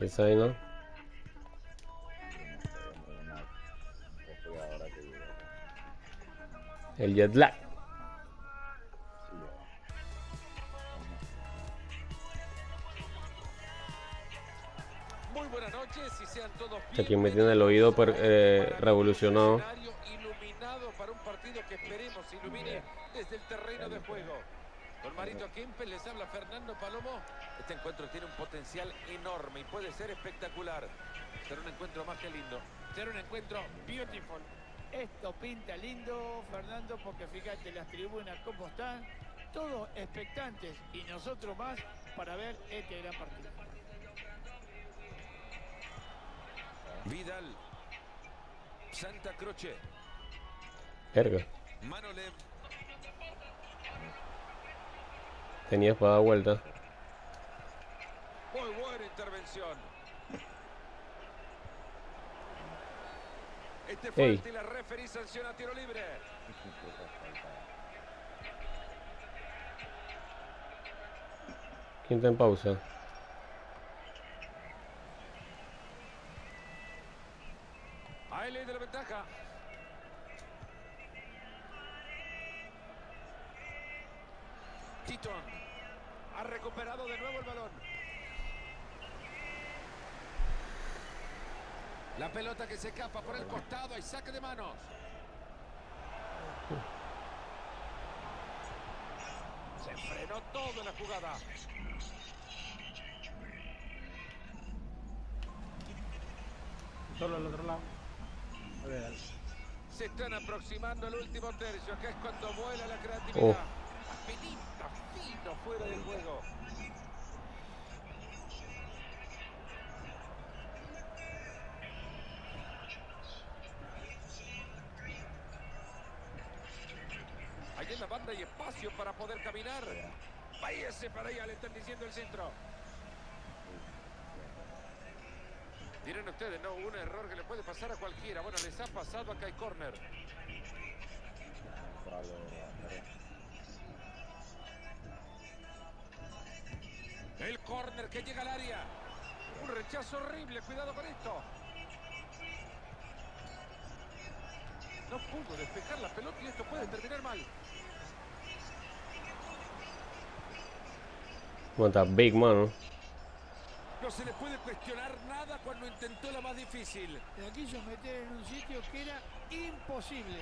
Esa ahí, ¿no? El jet lag. Muy buenas noches y sean todos quien me tiene el oído per- eh, revolucionado. iluminado para un partido que esperemos ilumine desde el terreno de juego. Con Marito Kempes les habla Fernando Palomo. Este encuentro tiene un potencial enorme y puede ser espectacular. Será un encuentro más que lindo. Será un encuentro beautiful. Esto pinta lindo, Fernando, porque fíjate las tribunas cómo están, todos expectantes y nosotros más para ver este gran partido. Vidal. Santa Croce. Verga. Manolev. Tenía para dar vuelta. Muy buena intervención. Este fue Ey. el y la referee sanciona tiro libre. ¿Quién está en pausa? Hay ley de la ventaja. Titon ha recuperado de nuevo el balón. La pelota que se escapa por el costado y saque de manos. Se frenó todo en la jugada. Solo al otro lado. A ver, dale. Se están aproximando al último tercio, que es cuando vuela la creatividad. Oh. Apelita fino fuera del juego. Ahí en la banda hay espacio para poder caminar. Váyase para allá, le están diciendo el centro. Miren ustedes, no, un error que le puede pasar a cualquiera. Bueno, les ha pasado acá hay corner. El corner que llega al área. Un rechazo horrible, cuidado con esto. No pudo despejar la pelota y esto puede terminar mal. ¿Cómo está Big Mano? No se le puede cuestionar nada cuando intentó la más difícil. La quiso meter en un sitio que era imposible.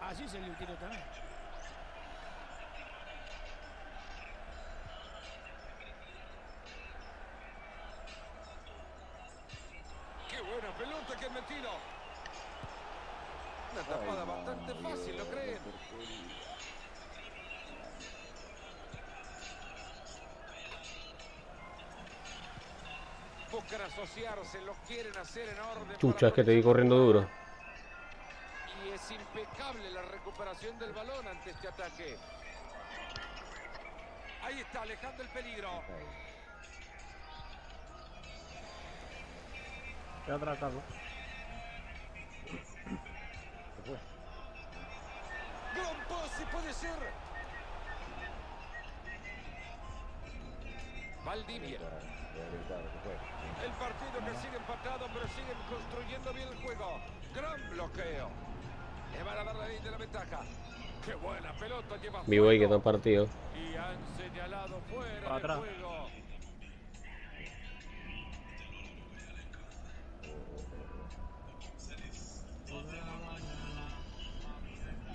Así se le tiró también. Chucha, es que te vi corriendo la duro. Y es impecable la recuperación del balón ante este ataque. Ahí está, alejando el peligro. Queda atrás, Carlos. Gran pase puede ser. Valdivia. El partido que sigue empatado, pero siguen construyendo bien el juego. Gran bloqueo. Le van a dar la ley de la ventaja. Qué buena pelota lleva Vivo ahí que partido. Y han señalado fuera Para de atrás. juego.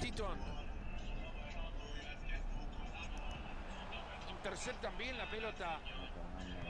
Titon. Interceptan bien la pelota.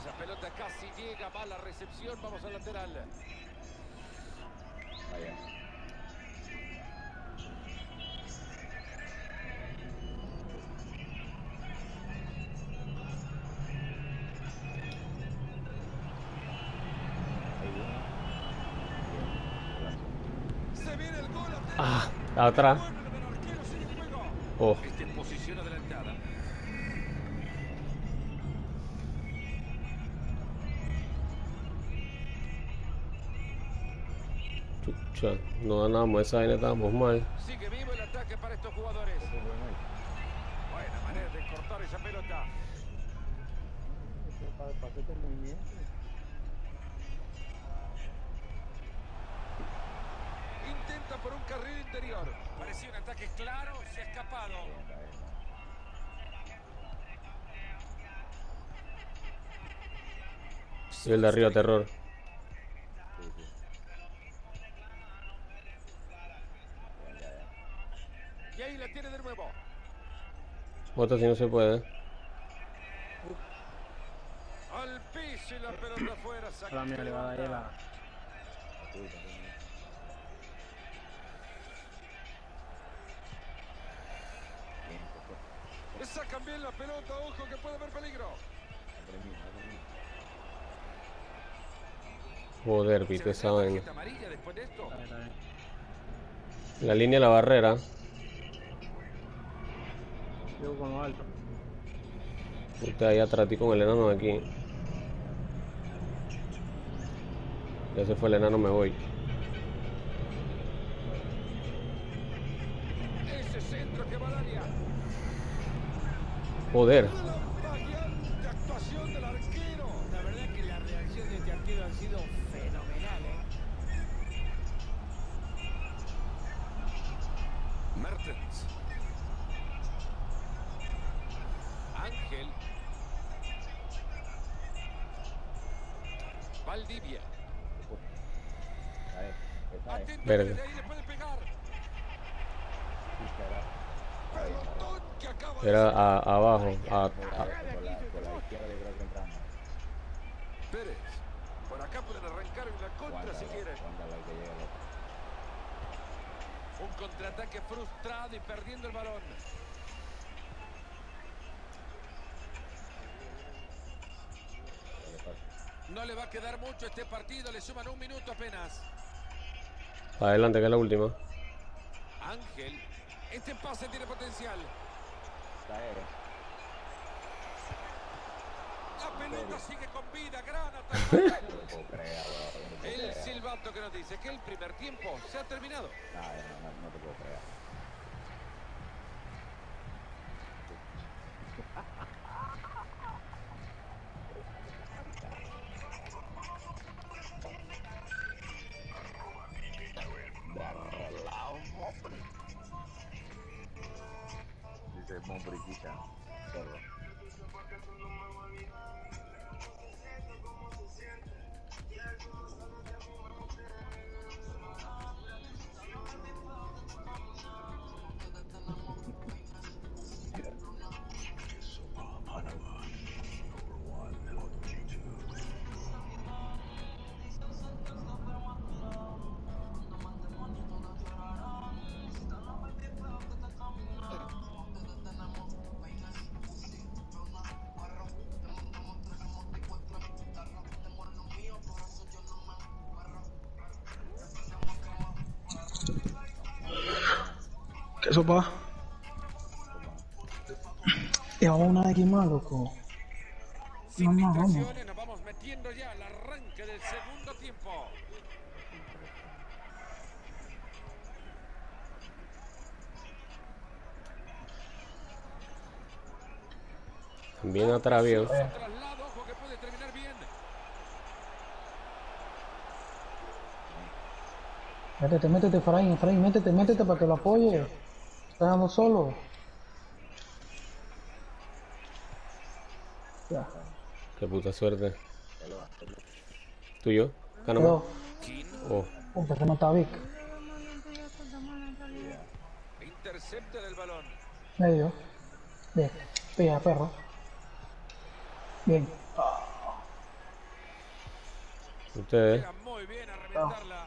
Esa pelota casi llega, va a la recepción, vamos al lateral. Se viene el gol. atento. Ah, en juego. Oh, Está en posición adelantada. No ganamos esa vaina, estábamos mal. Sigue vivo el ataque para estos jugadores. Buena manera de cortar esa pelota. Intenta por un carril interior. Parecía un ataque claro, se ha escapado. Y el de arriba, terror. Bota si no se puede. Al piso y la pelota afuera. Saca La mía le va a dar la. Sacan bien la pelota, ojo que puede haber peligro. Joder, ¿Se pito, esa vaina. La línea de la barrera. Llego con lo alto. Usted ahí atrás ti con el enano de aquí. Ya se fue el enano, me voy. Ese centro que va al acaba de Era a- abajo. a- a- Pérez. Por acá pueden arrancar en la contra si quieren. Un contraataque frustrado y perdiendo el balón. No le va a quedar mucho este partido, le suman un minuto apenas. adelante, que es la última. Ángel, este pase tiene potencial. La pelota sigue con vida, gran ataque. El silbato que nos dice que el primer tiempo se ha terminado. Dice Mombriquita. Sordo. ¿Qué sopa? Llevamos una de aquí más, loco. Sin Vamos, vamos. nos vamos metiendo ya al arranque del segundo tiempo. Terminar bien. Métete, métete, Efraín, Efraín, métete, métete para que lo apoye. Está dando solo. Ya, Qué puta suerte. ¿Tuyo? Cano. quedó. Oh, Puta, que no está Vic. Intercepta del balón. Medio. Bien. Pilla, perro. Bien. ustedes. Muy bien a reventarla.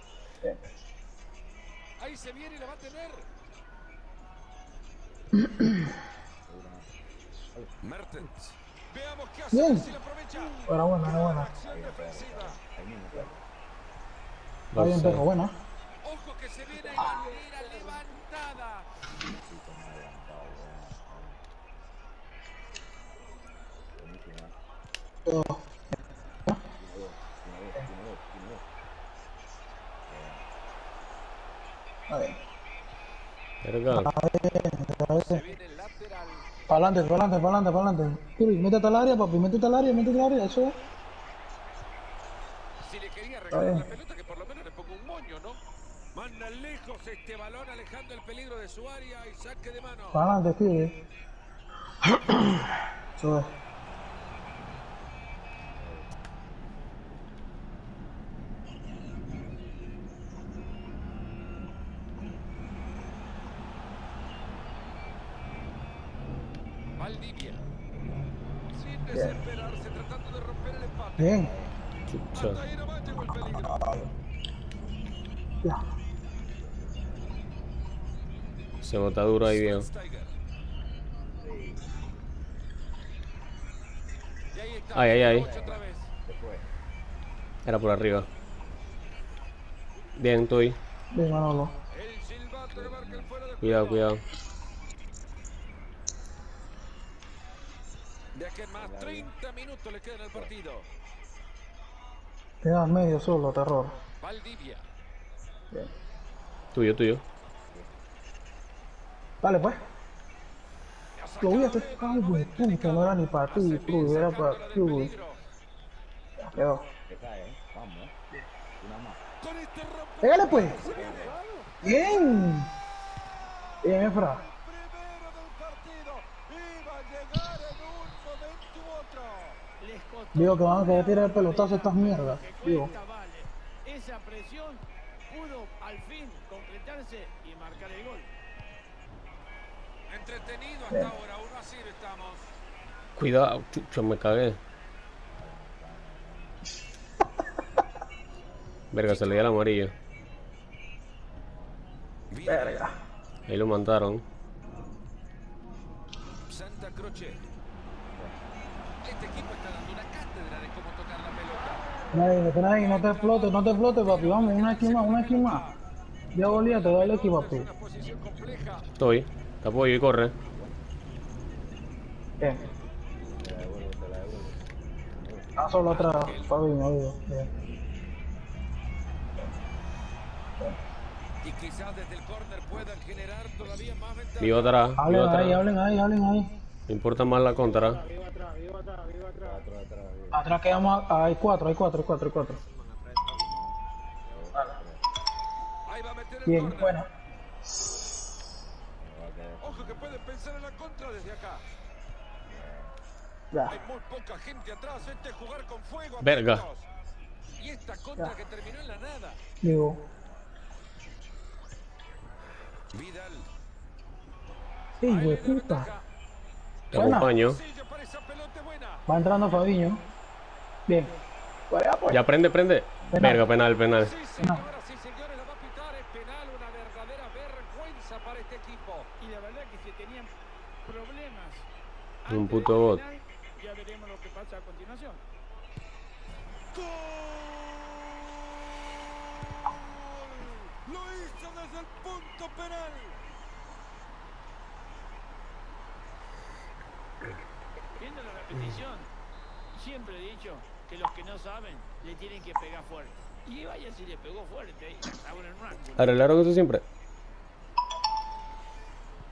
Ahí se viene y la va a tener. Bien. si la aprovecha. Era buena, era buena. Acción defensiva. Está bien, perro, buena. Ojo que se viene la bandera levantada. Oh, a ver, Verga. Para adelante, para adelante, para adelante, para adelante. Métete al área, papi, métete al área, métete al área, eso es. Si le quería regalar la pelota, que por lo menos le ponga un moño, ¿no? Manda lejos este balón, alejando el peligro de su área y saque de mano. Para adelante, Tiri. Eso es. Valdivia. Sin desesperarse, tratando de romper el empate. Bien. Hasta Chucha. ahí nomás llegó el peligro. Se bota duro ahí, viejo. Ay, ay, ay. Era por arriba. Bien, estoy. Bien, Manolo. El silbato que marca el fuera de Cuidado, juego. cuidado. De aquí en más 30 minutos le quedan al partido. Quedas medio solo, terror. Valdivia. Tuyo, tuyo. Dale, pues. Lo voy a hacer. Ay, güey, puta, no era ni para ti, bien Cruz, era para peligro. Ya quedó. Te ¿eh? Vamos. Este Pégale, pues. Bien. Bien, Efra. primero del partido. Iba a llegar en un momento u otro. Les costó Digo que van a querer tirar el pelotazo a estas mierdas. Digo. Esa presión pudo al fin concretarse y marcar el gol. Entretenido hasta ahora. Uno a cero estamos. Cuidado, chucha, me cagué. Verga, se le dio el amarillo. Verga. Ahí lo mataron. Santa Croce. Este equipo está dando una cátedra de cómo tocar la pelota. Nadie, no te explotes, no te explotes, papi. Vamos, una más, una más. Ya volía, te da el equipo, papi. Estoy. Te apoyo y corre. Bien. Ah, solo atrás, Fabiño, digo. Bien. Y quizás desde el córner puedan generar todavía más ventaja. Vivo atrás, Hablen ahí, hablen ahí, hablen ahí. Me importa más la contra. Vivo atrás, vivo atrás, vivo atrás. Atrás quedamos, ah, hay cuatro, hay cuatro, hay cuatro, hay cuatro. Ahí va a meter el Bien, bueno. Ojo que pueden pensar en la contra desde acá. Ya. Hay muy poca gente atrás. Este es jugar con fuego. Verga. Y esta contra que terminó en la nada. Digo, Vidal. da puta. Te Buena. acompaño. Va entrando Fabiño. Bien. Vaya, pues. Ya prende, prende. Penal. Verga, penal, penal. Penal. Una verdadera vergüenza para este equipo. Y la verdad que si tenían problemas Un puto bot. ya veremos lo que pasa a continuación. Lo hizo desde el punto penal. Viendo la repetición, siempre he dicho que los que no saben le tienen que pegar fuerte. Y vaya si le pegó fuerte, y ahora en un ángulo. Arreglaron eso siempre.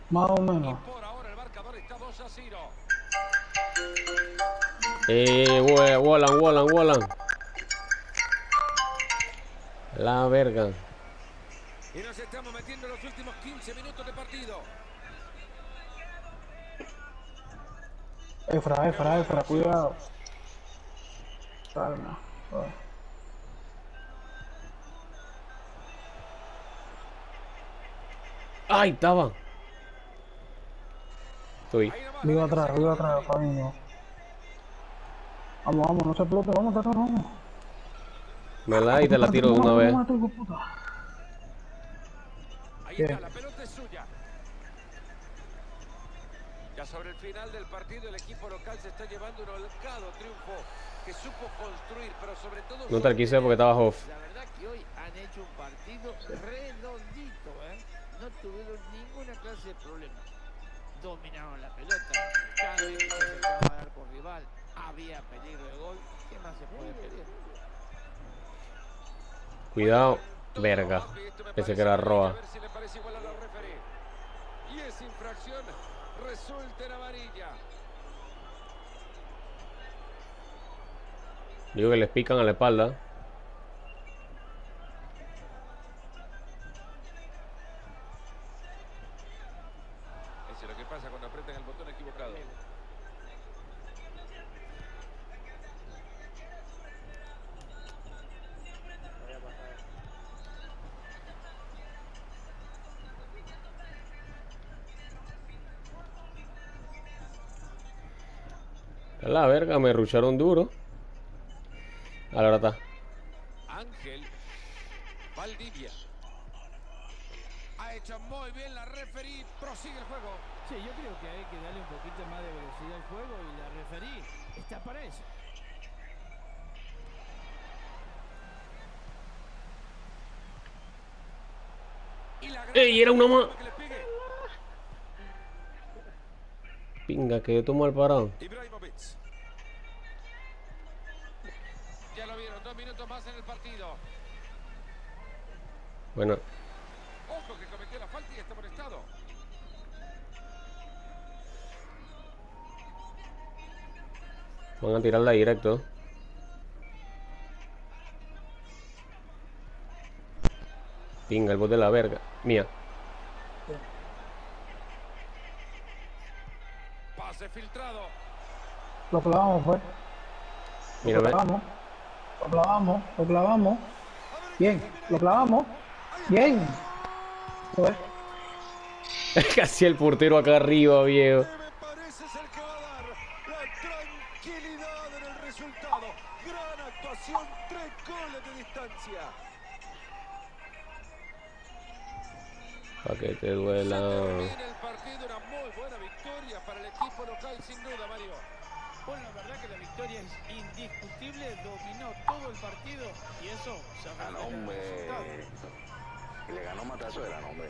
Más o menos. por ahora el marcador está 2 a 0. Eh, we- Wallan, Wallan, Wallan. La verga. Y nos estamos metiendo en los últimos 15 minutos de partido. Efra, Efra, Efra, cuidado. Calma. Ay. ¡Ay, estaba! Estoy. Vivo atrás, vivo atrás. Fabiño. Vamos, vamos, no se explote, vamos, terror, vamos. Me la y te la tiro de una vez. Ahí está, la pelota es suya. Ya sobre el final del partido, el equipo local se está llevando un holgado triunfo que supo construir, pero sobre todo... No te alquise porque estabas off. La verdad que hoy han hecho un partido redondito, ¿eh? No tuvieron ninguna clase de problema. Dominaron la pelota, cada vez que se a dar por rival, había peligro de gol. ¿Qué más se puede pedir? Cuidado. Verga. Pensé que era roa. Y esa infracción resulta en amarilla. Digo que les pican a la espalda. La verga, me rucharon duro. Ahora está. Ángel Valdivia. Ha hecho muy bien la referee. Prosigue el juego. Sí, yo creo que hay que darle un poquito más de velocidad al juego y la referí está para eso. La ¡Ey, era una más! Pinga, que yo tomo al parado. Más en el partido. Bueno, Ojo que cometió la falta y está molestado. van a tirarla directo. Pinga, el bot de la verga. Mía. Pase filtrado. Lo clavamos, fue. Lo Mírame. clavamos. Lo clavamos. Lo clavamos. Bien. Lo clavamos. Bien. Fue. Casi el portero acá arriba, viejo. Me parece es el dominó todo el partido y eso se el hombre. le ganó Matazo era, hombre.